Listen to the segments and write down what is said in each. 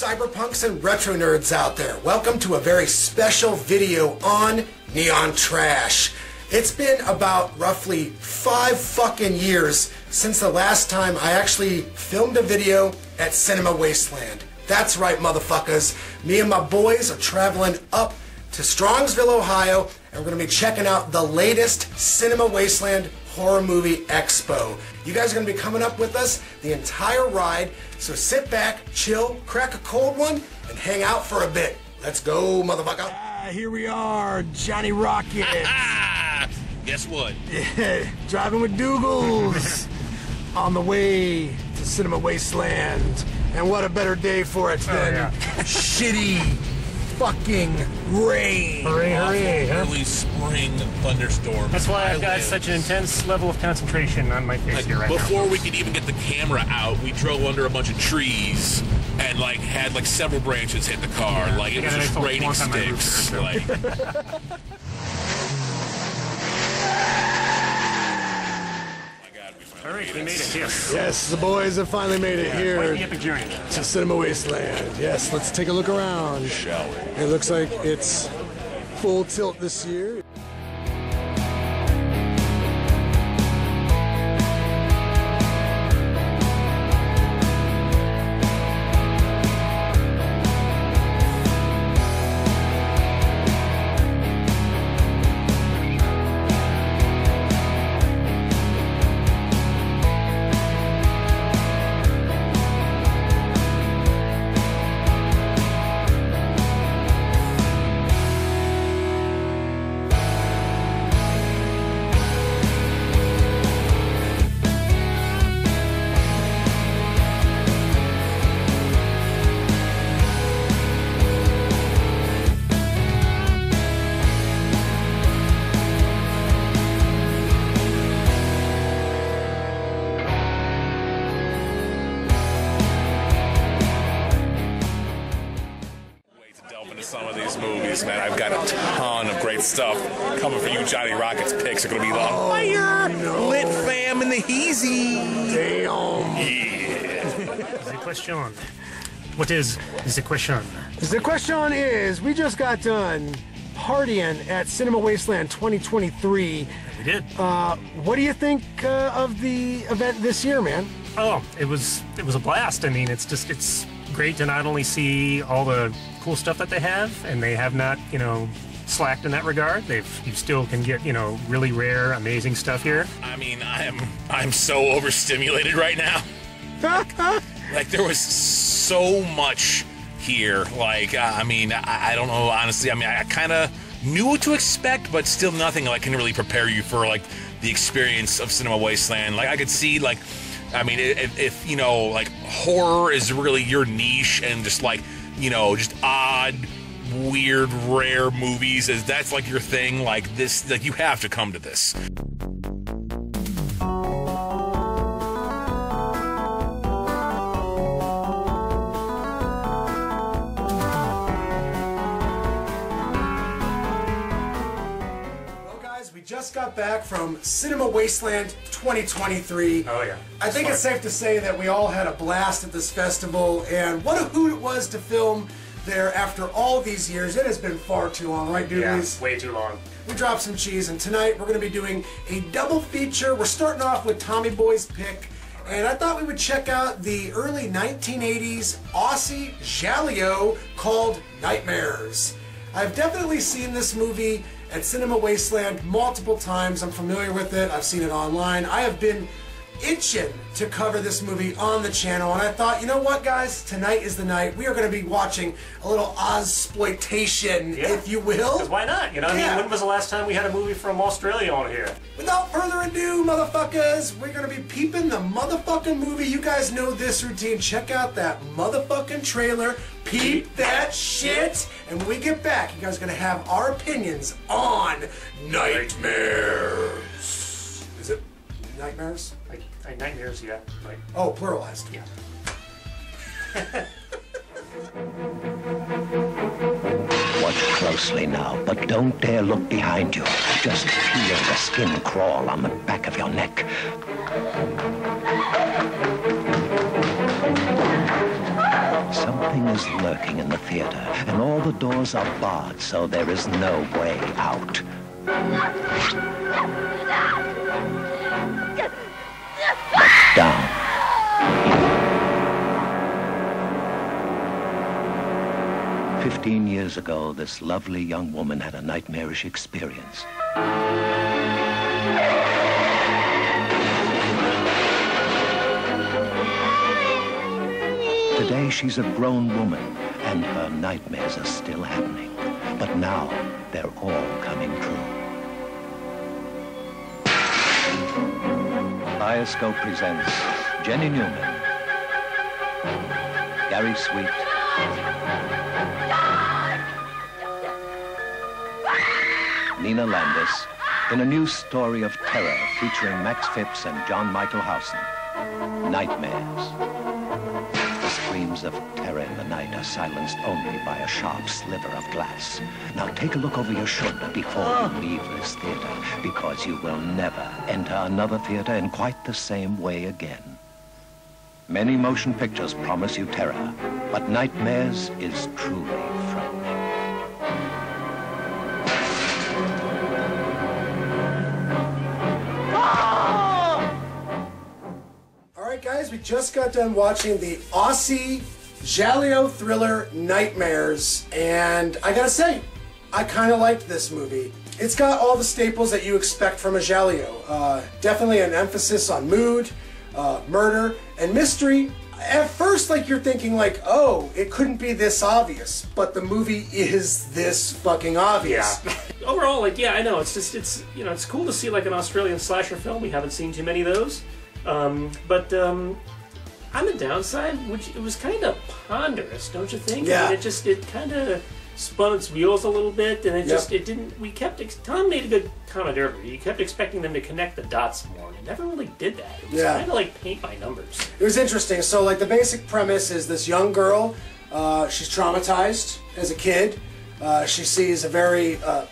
cyberpunks and retro nerds out there. Welcome to a very special video on Neon Trash. It's been about roughly five fucking years since the last time I actually filmed a video at Cinema Wasteland. That's right, motherfuckers. Me and my boys are traveling up to Strongsville, Ohio, and we're going to be checking out the latest Cinema Wasteland Horror Movie Expo. You guys are going to be coming up with us the entire ride, so sit back, chill, crack a cold one, and hang out for a bit. Let's go, motherfucker. Ah, here we are, Johnny Rocket. Ah guess what? Yeah, Driving with Dougals on the way to Cinema Wasteland. And what a better day for it than yeah. shitty fucking rain. Hooray, hooray, huh? Early spring thunderstorm. That's why I've got such an intense level of concentration on my face Like, here right before now. we could even get the camera out, we drove under a bunch of trees and like had like several branches hit the car. Like it was just raining one time my roof sticks. hurt, Like, my God, we finally All right, we made it. Yes. Yes, the boys have finally made it here the epic journey. to Cinema Wasteland. Yes, let's take a look around. Shall we? It looks like it's full tilt this year. Wait to into some of these movies, man. I've got a ton of great stuff coming for you. Johnny Rocket's picks are going to be the fire, lit fam, and the heezy. Damn. The question. What is the question? The question is, we just got done partying at Cinema Wasteland 2023. We did. Uh, what do you think uh, of the event this year, man? Oh, it was it was a blast. I mean, it's just it's great to not only see all the cool stuff that they have, and they have not you know slacked in that regard. They've you still can get you know really rare, amazing stuff here. I mean, I am I'm so overstimulated right now. Like there was so much here. Like uh, I mean, I, I don't know honestly. I mean, I, kind of knew what to expect, but still nothing like can really prepare you for like the experience of Cinema Wasteland. Like I could see like. I mean, if, if you know, like horror is really your niche, and just like you know, just odd, weird, rare movies, is that's like your thing. Like this, like you have to come to this. Got back from Cinema Wasteland 2023. Oh, yeah. I think it's safe to say that we all had a blast at this festival, and what a hoot it was to film there after all these years. It has been far too long, right, Dooglies? way too long. We dropped some cheese, and tonight we're going to be doing a double feature. We're starting off with Tommy Boy's pick, and I thought we would check out the early 1980s Aussie giallo called Nightmares. I've definitely seen this movie at Cinema Wasteland multiple times. I'm familiar with it. I've seen it online. I have been itching to cover this movie on the channel, and I thought, you know what, guys? Tonight is the night. We are going to be watching a little Ozploitation, Yeah. if you will. Because why not? You know, I mean, when was the last time we had a movie from Australia on here? Without further ado, motherfuckers, we're gonna be peeping the motherfucking movie. You guys know this routine. Check out that motherfucking trailer. Peep that shit. And when we get back, you guys are gonna have our opinions on Nightmares. Is it Nightmares? Like, like nightmares, yeah. Like, Oh, pluralized. yeah. Watch closely now, but don't dare look behind you. Just feel the skin crawl on the back of your neck. Lurking in the theater, and all the doors are barred, so there is no way out. Down. Fifteen years ago, this lovely young woman had a nightmarish experience. Today, she's a grown woman, and her nightmares are still happening. But now, they're all coming true. Bioscope presents Jenny Neumann, Gary Sweet, Nina Landis, in a new story of terror featuring Max Phipps and John Michael Howson. Nightmares. Of terror in the night are silenced only by a sharp sliver of glass. Now take a look over your shoulder before you leave this theater, because you will never enter another theater in quite the same way again. Many motion pictures promise you terror, but Nightmares is truly just got done watching the Aussie giallo thriller Nightmares, and I gotta say, I kind of liked this movie. It's got all the staples that you expect from a giallo. Uh, definitely an emphasis on mood, uh, murder, and mystery. At first, like you're thinking, like, oh, it couldn't be this obvious, but the movie is this fucking obvious. Yeah. Overall, like, yeah, I know. It's just, it's, you know, it's cool to see like an Australian slasher film. We haven't seen too many of those. Um, but um, on the downside, which it was kind of ponderous, don't you think? I Yeah. mean, it just, it kind of spun its wheels a little bit, and it Yep. just, it didn't. We kept. Ex- Tom made a good comment earlier. You kept expecting them to connect the dots more, and it never really did that. It was Yeah. kind of like paint by numbers. It was interesting. So, like, the basic premise is this young girl, uh, she's traumatized as a kid. Uh, she sees a very uh,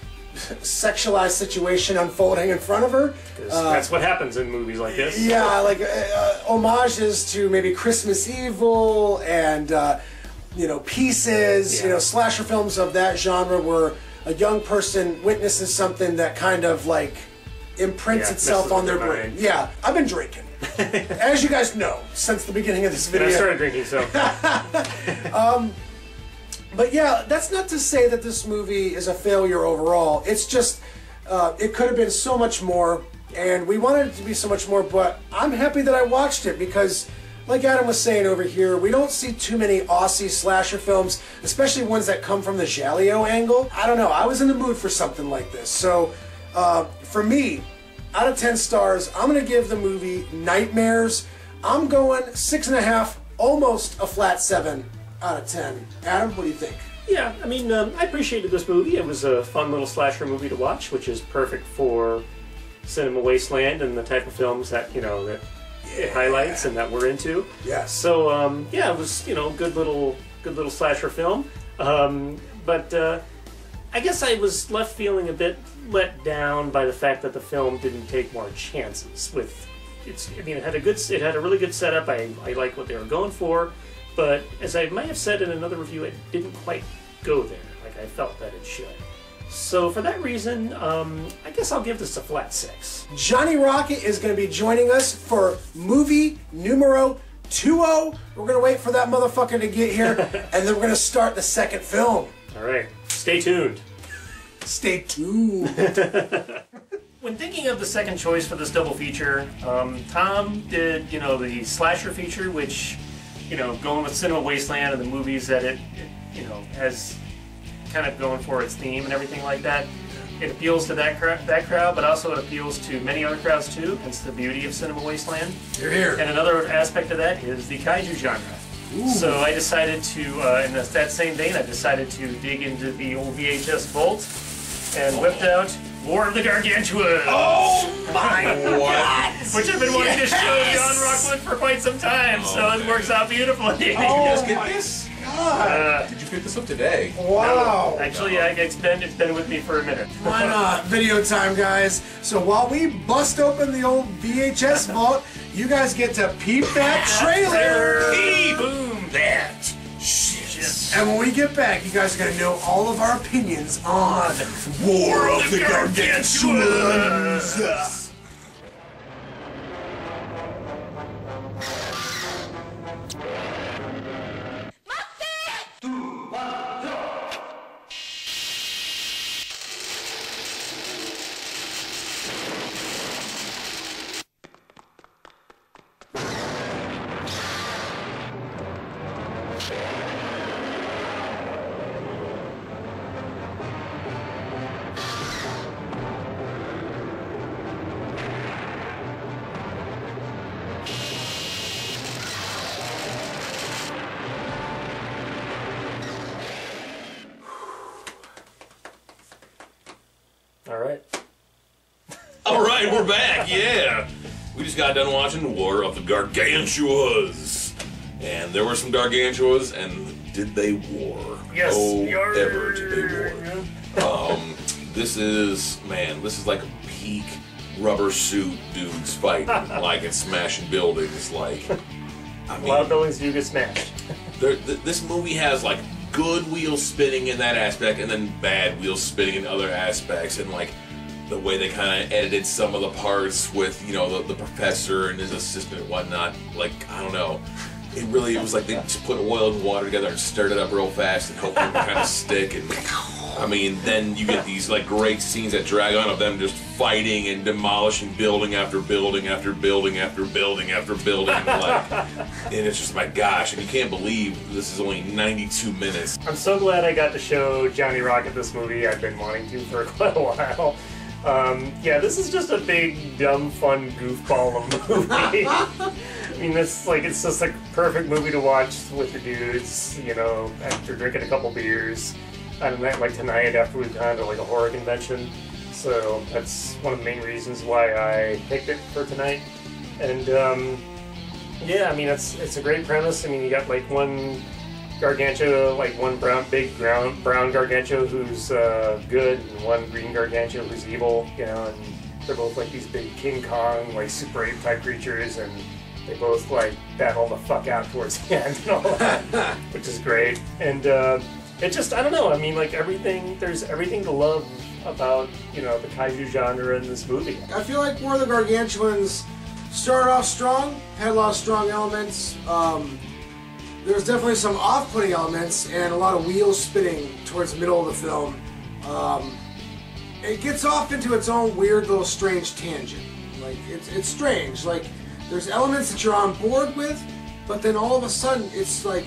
sexualized situation unfolding in front of her. 'Cause that's what happens in movies like this. Yeah, like uh, uh, homages to maybe Christmas Evil and uh, you know pieces. You know, slasher films of that genre where a young person witnesses something that kind of like imprints Yeah, itself on their their brain. mind. Yeah, I've been drinking, as you guys know, since the beginning of this And video. I started drinking, so But yeah, that's not to say that this movie is a failure overall. It's just uh, it could have been so much more, and we wanted it to be so much more. But I'm happy that I watched it because, like Adam was saying over here, we don't see too many Aussie slasher films, especially ones that come from the giallo angle. I don't know. I was in the mood for something like this. So uh, for me, out of ten stars, I'm gonna give the movie Nightmares. I'm going six and a half, almost a flat seven out of ten. Adam, what do you think? Yeah, I mean, um, I appreciated this movie. It was a fun little slasher movie to watch, which is perfect for cinema wasteland and the type of films that you know that it highlights and that we're into. Yeah. So um, yeah, it was you know good little good little slasher film. Um, but uh, I guess I was left feeling a bit let down by the fact that the film didn't take more chances with. It's, I mean, it had a good, it had a really good setup. I, I like what they were going for, but as I might have said in another review, it didn't quite go there like I felt that it should. So for that reason, um, I guess I'll give this a flat six. Johnny Rocket is going to be joining us for movie numero 20. We're going to wait for that motherfucker to get here, and then we're going to start the second film. All right, stay tuned. Stay tuned. When thinking of the second choice for this double feature, um, Tom did, you know, the slasher feature, which, you know, going with Cinema Wasteland and the movies that it, it, you know, has kind of going for its theme and everything like that. It appeals to that cra- that crowd, but also it appeals to many other crowds too. Hence the beauty of Cinema Wasteland. You're here. And another aspect of that is the kaiju genre. Ooh. So I decided to, uh, in that same vein, I decided to dig into the old VHS vault and whipped out War of the Gargantua. Oh my What? Which I've been wanting to show John Rockwood for quite some time, so it works out beautifully. Did you Oh guys get this? Uh, Did you pick this up today? Wow. actually, I, it's been it's been with me for a minute. Why not? Video time, guys. So while we bust open the old VHS vault, you guys get to peep that trailer. Peep. Boom! That shit. shit. And when we get back, you guys are gonna know all of our opinions on War of the Gargantuans. We're back. Yeah, we just got done watching War of the Gargantuas, and there were some Gargantuas, and did they war? Yes. Oh, Yarr. ever did they war? Um, this is man, this is like a peak rubber suit dudes fighting like it's smashing buildings. Like, I A lot of mean, buildings do get smashed. th- this movie has like good wheel spinning in that aspect, and then bad wheel spinning in other aspects, and like the way they kind of edited some of the parts with you know the, the professor and his assistant and whatnot. Like I don't know. It really it was like they just put oil and water together and stirred it up real fast and hoped it would kind of stick. And I mean, then you get these like great scenes that drag on of them just fighting and demolishing building after building after building after building after building. Like, and it's just my gosh, and you can't believe this is only 92 minutes. I'm so glad I got to show Johnny Rock Rocket this movie. I've been wanting to for quite a while. Um, yeah, this is just a big, dumb, fun goofball movie. I mean, it's like it's just like perfect movie to watch with the dudes. You know, after drinking a couple beers, on a night like tonight after we've gone to like a horror convention. So that's one of the main reasons why I picked it for tonight. And um, yeah, I mean, it's it's a great premise. I mean, you got like one Gargantua, like one brown, big brown, brown Gargantua who's uh, good, and one green Gargantua who's evil. You know, and they're both like these big King Kong, like super ape type creatures, and they both like battle the fuck out towards the end and all that, which is great. And uh, it just, I don't know. I mean, like everything, there's everything to love about you know the kaiju genre in this movie. I feel like War of the Gargantuans started off strong, had a lot of strong elements. Um, there's definitely some off-putting elements and a lot of wheels spinning towards the middle of the film. Um, it gets off into its own weird little strange tangent. Like it's it's strange. Like there's elements that you're on board with, but then all of a sudden it's like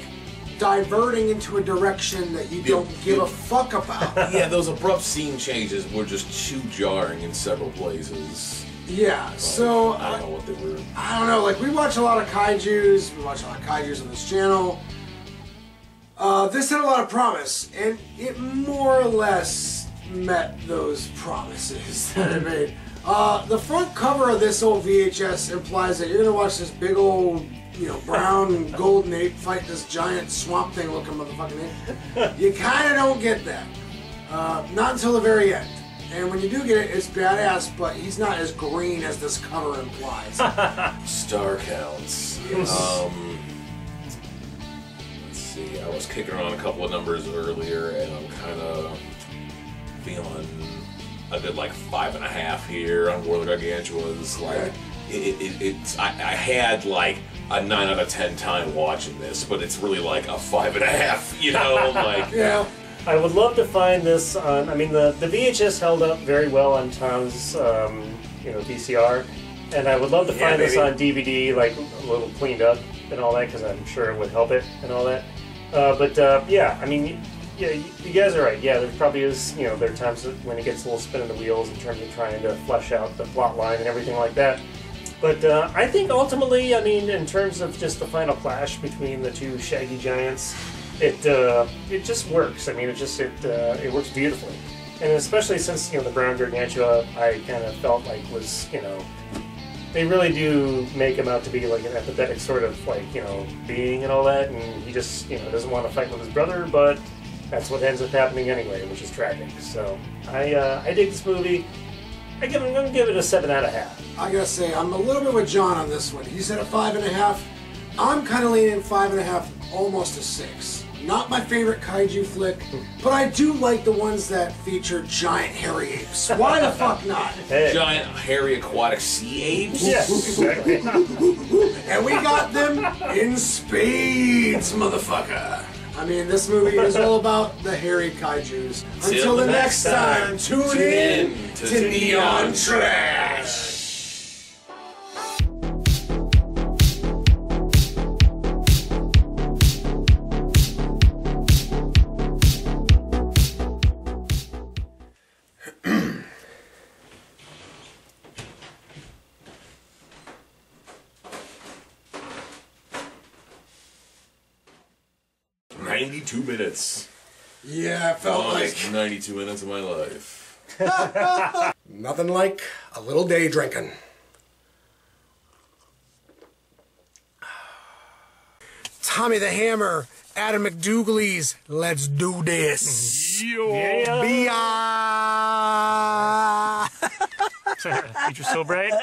diverting into a direction that you don't give a fuck about. yeah, those abrupt scene changes were just too jarring in several places. Yeah, so I don't know what they were. I don't know, like we watch a lot of kaijus, we watch a lot of kaijus on this channel. Uh, this had a lot of promise, and it more or less met those promises that it made. Uh, the front cover of this old VHS implies that you're gonna watch this big old, you know, brown and golden ape fight this giant swamp thing looking motherfucking ape. You kinda don't get that. Uh, not until the very end. And when you do get it, it's badass, but he's not as green as this cover implies. Star counts. Um, let's see. I was kicking around a couple of numbers earlier, and I'm kind of feeling a good like five and a half here on War of the Gargantuas. Like it, it, it's, I, I had like a nine out of ten time watching this, but it's really like a five and a half. You know, like yeah. I would love to find this on. I mean, the, the VHS held up very well on Tom's, um, you know, VCR, and I would love to Yeah, find this on DVD, like a little cleaned up and all that, because I'm sure it would help it and all that. Uh, but uh, yeah, I mean, yeah, you, you guys are right. Yeah, there probably is. You know, there are times when it gets a little spin in the wheels in terms of trying to flesh out the plot line and everything like that. But uh, I think ultimately, I mean, in terms of just the final clash between the two shaggy giants, it uh, it just works. I mean, it just it uh, it works beautifully, and especially since you know the brown gargantua, I kind of felt like was you know they really do make him out to be like an empathetic sort of like you know being and all that, and he just you know doesn't want to fight with his brother, but that's what ends up happening anyway, which is tragic. So I uh, I dig this movie. I give, I'm gonna give it a seven out of half. I gotta say, I'm a little bit with John on this one. He said a five and a half. I'm kind of leaning five and a half, almost a six. Not my favorite kaiju flick, but I do like the ones that feature giant hairy apes. Why the fuck not? Giant hairy aquatic sea apes. Yes, exactly. And we got them in spades, motherfucker. I mean, this movie is all about the hairy kaijus. Until the next time, tune in to Neon Trash. Ninety-two minutes. Yeah, it felt Longest like ninety-two minutes of my life. nothing like a little day drinking. Tommy the Hammer, Adam McDougal's, let's do this. Yeah. Bia. Future so bright.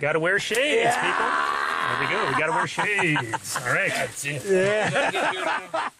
Gotta wear shades, people. There we go. We gotta wear shades. All right. Yeah.